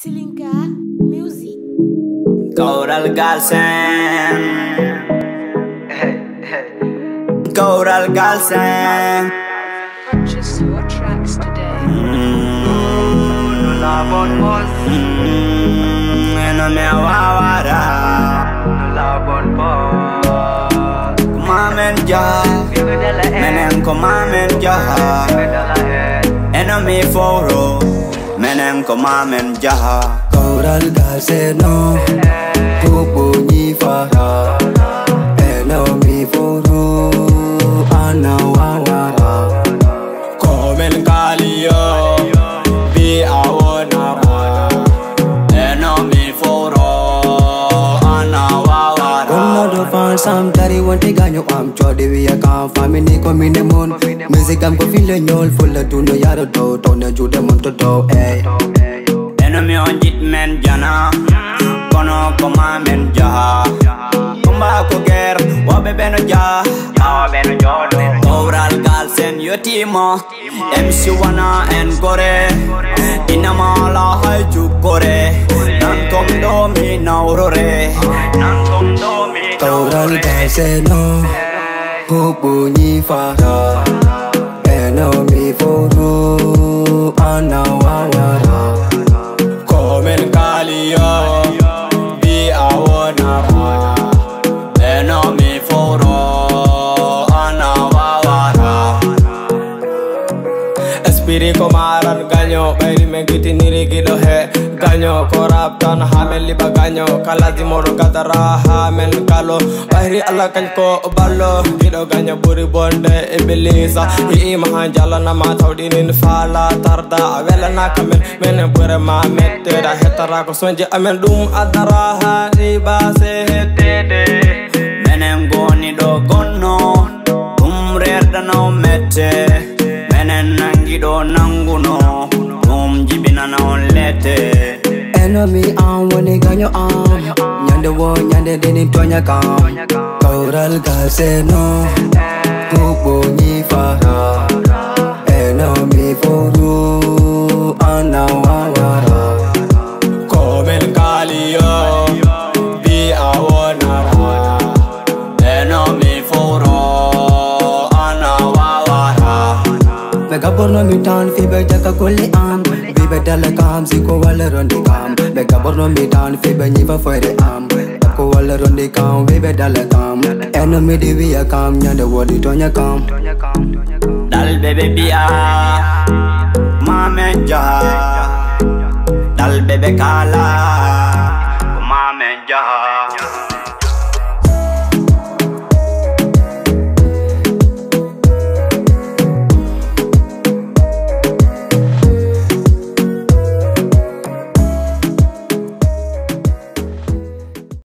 Silinka Music. Kawral Galsen. Kawral Galsen. Purchase your tracks today. Eno me wawara Kumamen ja Menem kumamen ja Eno me foro मैंने को मामन जहा। कौरल दासे नो Sam tari want ganyo am chodi we ka kan family come in moon. Music am ko feel a nyol full of tuno yaro do Tone jude monto do ey Enemy on jit men jana. Kono koma men jaha. Kumba ko ger wabe beno jaha Jawa beno jodo Overall girls and your team oh. MC Wana and Gore. Inamala Kawral Galseno Pupu ni fara Eno mi foro piri ko maran ganyo bairi me giti niri gido he ganyo. Korapton li liba ganyo kaladi moro katara hamen kalo. Bairi ala kanko ballo, gido ganyo buri bonde ibilisa hii mahan jala nama taudi nin fala tarda. Awela na kamen mene pure ma mette da hetara ko swenji amen dum adara ha riba hette Enemy am wani ganyo am Nyande wo nyande dini tonya kam Kawral Galseno Pupu mitan fi be daga kulli am Bi be dala kam si ko wala rondi kam Be gabar no mitan fi be nyiva fwere am Dab ko wala rondi kam bi be dala kam Enemy di wiya kam nyanda wadi tonya kam Dal bebe biya Mame jaha Dal bebe kala